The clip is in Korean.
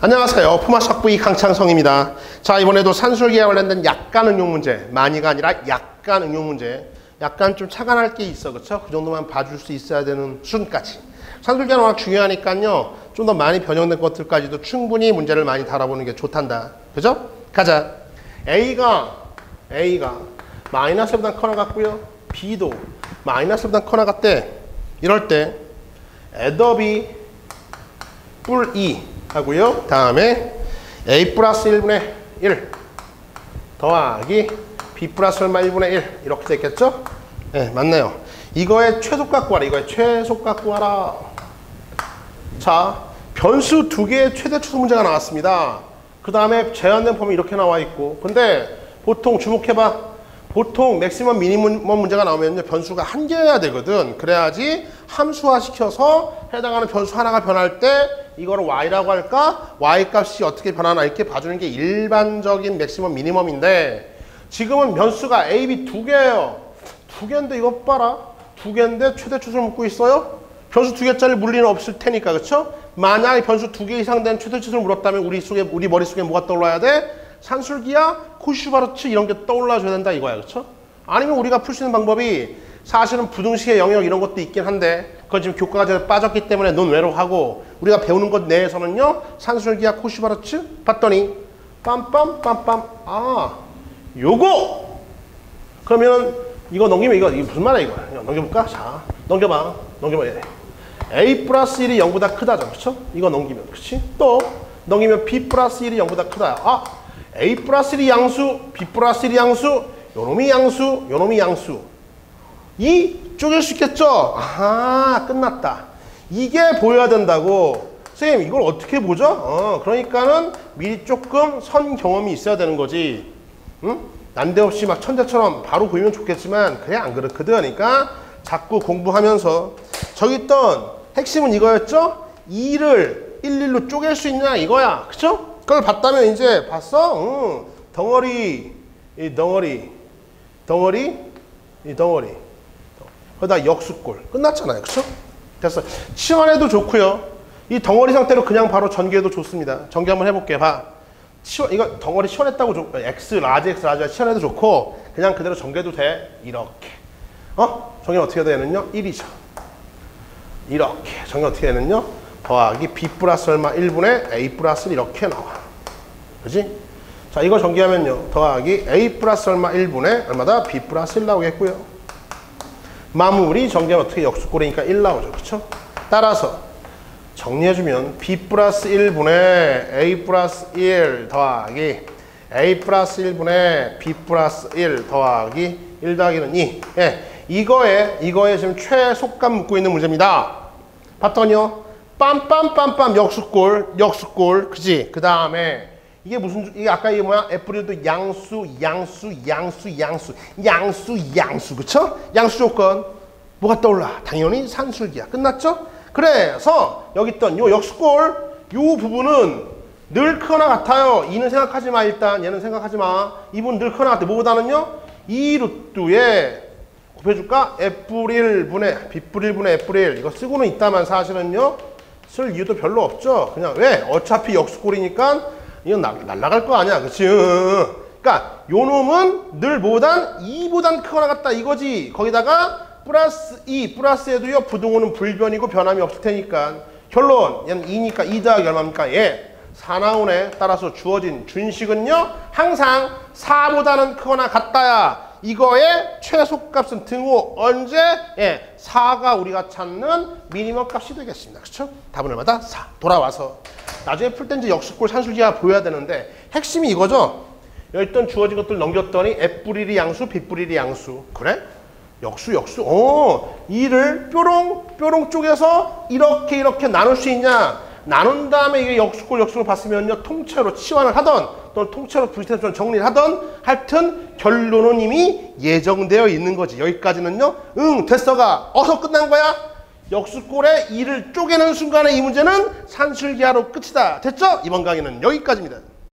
안녕하세요. 푸마석부이 강창성입니다. 자, 이번에도 산술기와 관련된 약간 응용 문제, 많이가 아니라 약간 응용 문제. 약간 좀 차관할 게 있어, 그렇죠? 그 정도만 봐줄 수 있어야 되는 수준까지. 산술기가 워낙 중요하니까요. 좀 더 많이 변형된 것들까지도 충분히 문제를 많이 다뤄보는 게 좋단다. 그죠? 가자. A가 A가 마이너스보다 커나 같고요. B도 마이너스보다 커나 같대. 이럴 때 애더비 뿔 2 하고요. 다음에 A 플러스 1분의 1 더하기 B 플러스 얼마 1분의 1 이렇게 됐겠죠? 네, 맞네요. 이거의 최소값 구하라. 이거의 최소값 구하라. 자, 변수 두 개의 최대 최소 문제가 나왔습니다. 그 다음에 제한된 폼이 이렇게 나와 있고 근데 보통 주목해봐. 보통 maximum minimum 문제가 나오면 변수가 한 개여야 되거든. 그래야지 함수화 시켜서 해당하는 변수 하나가 변할 때 이거를 y라고 할까? y 값이 어떻게 변하나 이렇게 봐주는 게 일반적인 maximum minimum인데 지금은 변수가 a, b 두 개예요. 두 개인데 이것 봐라. 두 개인데 최대 추수를 묻고 있어요. 변수 두 개짜리 물리는 없을 테니까 그렇죠? 만약에 변수 두 개 이상 된 최대 추수를 물었다면 우리 속에 우리 머릿속에 뭐가 떠올라야 돼? 산술기야, 코슈바르츠 이런 게 떠올라줘야 된다 이거야 그렇죠? 아니면 우리가 풀 수 있는 방법이 사실은 부등식의 영역 이런 것도 있긴 한데 그건 지금 교과과제에 빠졌기 때문에 논외로 하고 우리가 배우는 것 내에서는요 산술기야 코슈바르츠 봤더니 빰빰 빰빰 아 요거 그러면 이거 넘기면 이거, 이거 무슨 말이야 이거 넘겨볼까? 자 넘겨봐 넘겨봐 A 플러스 1이 0보다 크다죠 그쵸? 이거 넘기면 그치? 또 넘기면 B 플러스 1이 0보다 크다 아 A 플러스 1이 양수 B 플러스 1이 양수 요놈이 양수 요놈이 양수 이 쪼갤 수 있겠죠? 아 끝났다. 이게 보여야 된다고. 선생님 이걸 어떻게 보죠? 어, 그러니까는 미리 조금 선 경험이 있어야 되는 거지. 응? 난데없이 막 천재처럼 바로 보이면 좋겠지만 그냥 안 그렇거든. 그러니까 자꾸 공부하면서 저기 있던 핵심은 이거였죠? 2를 1, 1로 쪼갤 수 있냐 이거야. 그쵸? 그걸 봤다면 이제 봤어? 응. 덩어리, 이 덩어리, 덩어리, 이 덩어리. 거기다 역수골. 끝났잖아요. 그쵸? 됐어 치환해도 좋고요. 이 덩어리 상태로 그냥 바로 전개해도 좋습니다. 전개 한번 해볼게 봐. 치환, 이거 덩어리 치환했다고 좋, X, large X, large 치환해도 좋고 그냥 그대로 전개도 돼. 이렇게. 어? 전개 어떻게 되느냐? 1이죠. 이렇게. 전개 어떻게 되느냐? 더하기 B 플러스 얼마? 1분의 A 플러스 이렇게 나와. 그지? 자 이거 전개하면요. 더하기 A 플러스 얼마? 1분의 얼마다? B 플러스 1 나오겠고요 마무리 정리하면 어떻게 역수꼴이니까 1 나오죠. 그렇죠? 따라서 정리해주면 B 플러스 1분의 A 플러스 1 더하기 A 플러스 1분의 B 플러스 1 더하기 1 더하기는 2. 예, 이거에 이거에 지금 최속감 묻고 있는 문제입니다. 봤더니요. 빰빰빰빰 역수꼴 역수꼴 그지? 그 다음에 이게 무슨 이게 아까 이게 뭐야? 애플도 양수, 양수, 양수, 양수, 양수, 양수, 그쵸? 양수 조건 뭐가 떠올라? 당연히 산술기야. 끝났죠? 그래서 여기 있던 요 역수골 요 부분은 늘 크거나 같아요. 이는 생각하지 마 일단 얘는 생각하지 마. 이 부분 늘 크거나 같아. 뭐보다는요? 이 루트에 곱해줄까? F1 분의 B1 분의 F1 이거 쓰고는 있다만 사실은요 쓸 이유도 별로 없죠. 그냥 왜? 어차피 역수골이니까 이건 나, 날라갈 거 아니야. 그치? 그러니까 요 놈은 늘 뭐보단 2보단 크거나 같다 이거지. 거기다가 플러스 2, 플러스에도요 부등호는 불변이고 변함이 없을 테니까 결론 얘는 2니까 2 더하기 얼마입니까? 예. 4 나오네. 따라서 주어진 준식은요 항상 4보다는 크거나 같다야. 이거의 최소값은 등호 언제? 예, 4가 우리가 찾는 미니멈 값이 되겠습니다. 그렇죠? 답은 얼마다? 4. 돌아와서 나중에 풀때 이제 역수골 산술기가 보여야 되는데 핵심이 이거죠. 있던 주어진 것들 넘겼더니 F뿌리리 양수, B뿌리리 양수. 그래? 역수, 역수. 어, 이를 뾰롱, 뾰롱 쪽에서 이렇게 이렇게 나눌 수 있냐? 나눈 다음에 이게 역수골, 역수를 봤으면요. 통째로 치환을 하던 또는 통째로 불시대처럼 정리를 하던 하여튼 결론은 이미 예정되어 있는 거지. 여기까지는요. 응, 됐어가. 어서 끝난 거야? 역수골의 이를 쪼개는 순간에 이 문제는 산술기하로 끝이다. 됐죠? 이번 강의는 여기까지입니다.